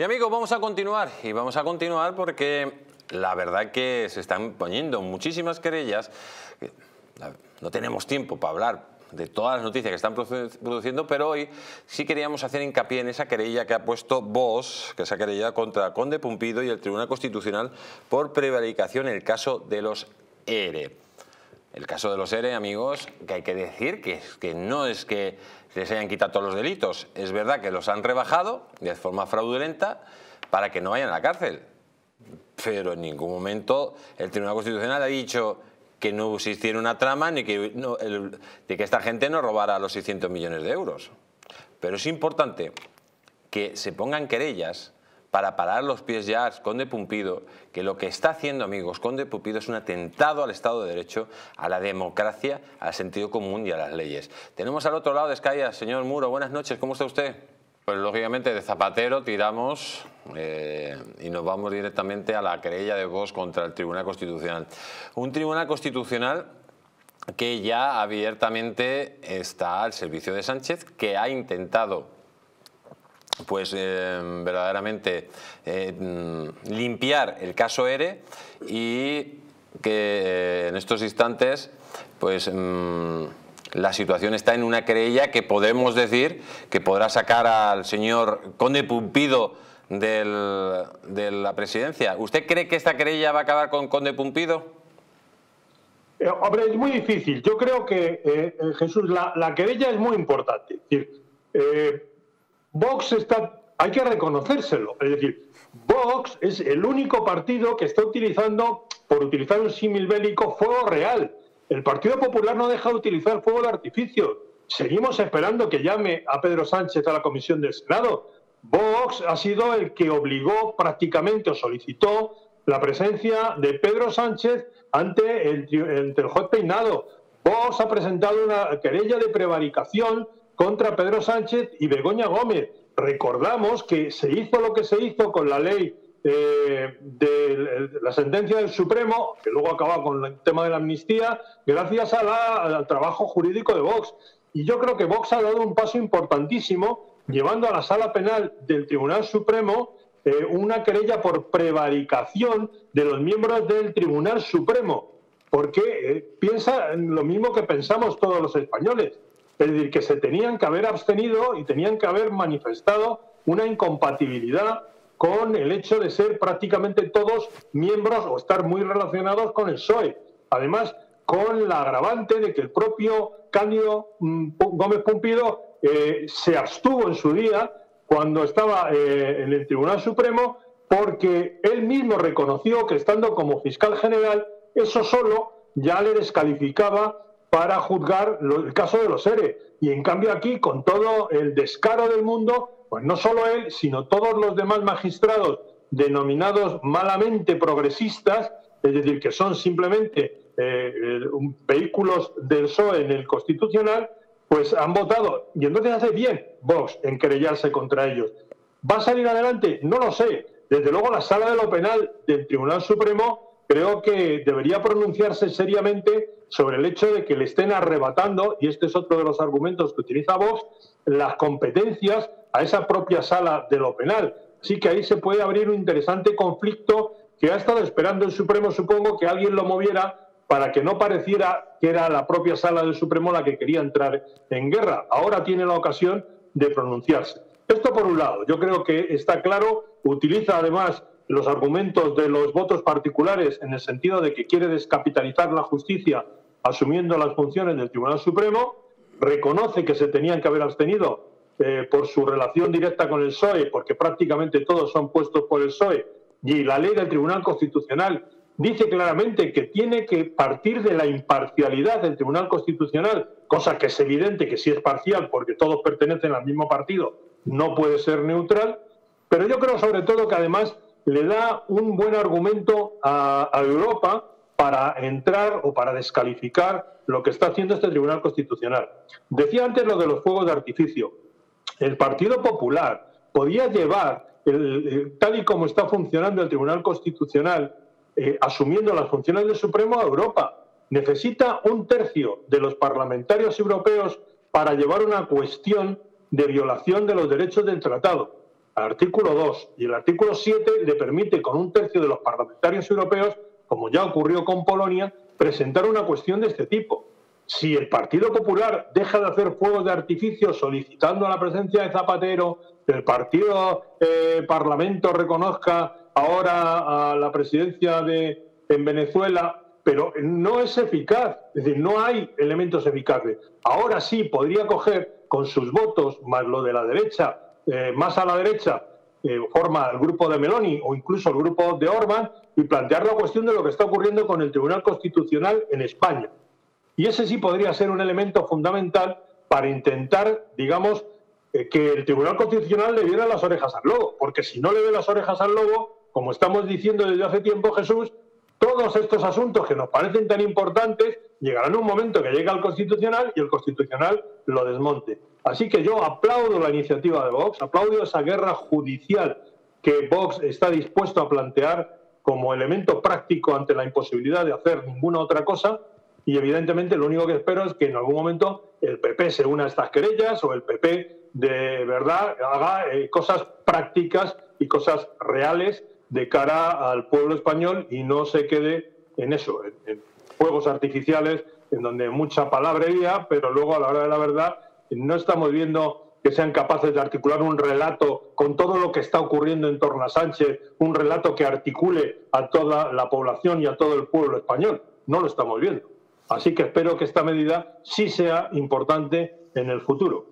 Y amigos, vamos a continuar. Y vamos a continuar porque la verdad que se están poniendo muchísimas querellas. No tenemos tiempo para hablar de todas las noticias que están produciendo, pero hoy sí queríamos hacer hincapié en esa querella que ha puesto vos, que esa querella contra Conde Pumpido y el Tribunal Constitucional por prevaricación en el caso de los ERE. El caso de los ERE, amigos, que hay que decir que, que no es que les hayan quitado todos los delitos. Es verdad que los han rebajado de forma fraudulenta para que no vayan a la cárcel. Pero en ningún momento el Tribunal Constitucional ha dicho que no existiera una trama ni que, de que esta gente no robara los 600 millones de euros. Pero es importante que se pongan querellas para parar los pies ya Conde Pumpido, que lo que está haciendo, amigos, Conde Pumpido es un atentado al Estado de Derecho, a la democracia, al sentido común y a las leyes. Tenemos al otro lado de Sky señor Muro. Buenas noches, ¿cómo está usted? Pues lógicamente de Zapatero tiramos eh, y nos vamos directamente a la querella de Vox contra el Tribunal Constitucional. Un Tribunal Constitucional que ya abiertamente está al servicio de Sánchez, que ha intentado pues eh, verdaderamente eh, mm, limpiar el caso ERE y que eh, en estos instantes pues mm, la situación está en una querella que podemos decir que podrá sacar al señor Conde Pumpido de la presidencia. ¿Usted cree que esta querella va a acabar con Conde Pumpido? hombre, es muy difícil. Yo creo que, Jesús, la, querella es muy importante. Es decir, Vox está, hay que reconocérselo, es decir, Vox es el único partido que está utilizando, por utilizar un símil bélico, fuego real. El Partido Popular no deja de utilizar fuego de artificio. Seguimos esperando que llame a Pedro Sánchez a la Comisión del Senado. Vox ha sido el que obligó prácticamente o solicitó la presencia de Pedro Sánchez ante el, ante el juez Peinado. Vox ha presentado una querella de prevaricación contra Pedro Sánchez y Begoña Gómez. Recordamos que se hizo lo que se hizo con la ley eh, de la sentencia del Supremo, que luego acaba con el tema de la amnistía, gracias al trabajo jurídico de Vox. Y yo creo que Vox ha dado un paso importantísimo llevando a la sala penal del Tribunal Supremo eh, una querella por prevaricación de los miembros del Tribunal Supremo, porque eh, piensa lo mismo que pensamos todos los españoles. Es decir, que se tenían que haber abstenido y tenían que haber manifestado una incompatibilidad con el hecho de ser prácticamente todos miembros o estar muy relacionados con el PSOE. Además, con la agravante de que el propio Cándido mm, Gómez Pumpido eh, se abstuvo en su día cuando estaba eh, en el Tribunal Supremo porque él mismo reconoció que estando como fiscal general, eso solo ya le descalificaba para juzgar el caso de los ERE. Y en cambio aquí, con todo el descaro del mundo, pues no solo él, sino todos los demás magistrados denominados malamente progresistas, es decir, que son simplemente eh, vehículos del PSOE en el Constitucional, pues han votado. Y entonces hace bien Vox en querellarse contra ellos. ¿Va a salir adelante? No lo sé. Desde luego la sala de lo penal del Tribunal Supremo creo que debería pronunciarse seriamente sobre el hecho de que le estén arrebatando, y este es otro de los argumentos que utiliza Vox, las competencias a esa propia sala de lo penal. Así que ahí se puede abrir un interesante conflicto que ha estado esperando el Supremo, supongo, que alguien lo moviera para que no pareciera que era la propia sala del Supremo la que quería entrar en guerra. Ahora tiene la ocasión de pronunciarse. Esto por un lado, yo creo que está claro, utiliza además los argumentos de los votos particulares en el sentido de que quiere descapitalizar la justicia asumiendo las funciones del Tribunal Supremo, reconoce que se tenían que haber abstenido eh, por su relación directa con el PSOE, porque prácticamente todos son puestos por el PSOE, y la ley del Tribunal Constitucional dice claramente que tiene que partir de la imparcialidad del Tribunal Constitucional, cosa que es evidente que si es parcial, porque todos pertenecen al mismo partido, no puede ser neutral, pero yo creo sobre todo que además le da un buen argumento a Europa para entrar o para descalificar lo que está haciendo este Tribunal Constitucional. Decía antes lo de los fuegos de artificio. El Partido Popular podía llevar, tal y como está funcionando el Tribunal Constitucional, eh, asumiendo las funciones del Supremo a Europa. Necesita un tercio de los parlamentarios europeos para llevar una cuestión de violación de los derechos del tratado. Al artículo 2 y el artículo 7 le permite con un tercio de los parlamentarios europeos, como ya ocurrió con Polonia, presentar una cuestión de este tipo. Si el Partido Popular deja de hacer fuegos de artificio solicitando la presencia de Zapatero, el Partido eh, Parlamento reconozca ahora a la presidencia de, en Venezuela, pero no es eficaz, es decir, no hay elementos eficaces. Ahora sí podría coger con sus votos, más lo de la derecha, eh, más a la derecha, eh, forma el grupo de Meloni o incluso el grupo de Orban, y plantear la cuestión de lo que está ocurriendo con el Tribunal Constitucional en España. Y ese sí podría ser un elemento fundamental para intentar, digamos, eh, que el Tribunal Constitucional le diera las orejas al lobo, porque si no le ve las orejas al lobo, como estamos diciendo desde hace tiempo, Jesús, todos estos asuntos que nos parecen tan importantes llegarán un momento que llegue al Constitucional y el Constitucional lo desmonte. Así que yo aplaudo la iniciativa de Vox, aplaudo esa guerra judicial que Vox está dispuesto a plantear como elemento práctico ante la imposibilidad de hacer ninguna otra cosa y evidentemente lo único que espero es que en algún momento el PP se una a estas querellas o el PP de verdad haga eh, cosas prácticas y cosas reales de cara al pueblo español y no se quede en eso, en, juegos artificiales, en donde mucha palabrería, pero luego a la hora de la verdad no estamos viendo que sean capaces de articular un relato con todo lo que está ocurriendo en torno a Sánchez, un relato que articule a toda la población y a todo el pueblo español. No lo estamos viendo. Así que espero que esta medida sí sea importante en el futuro.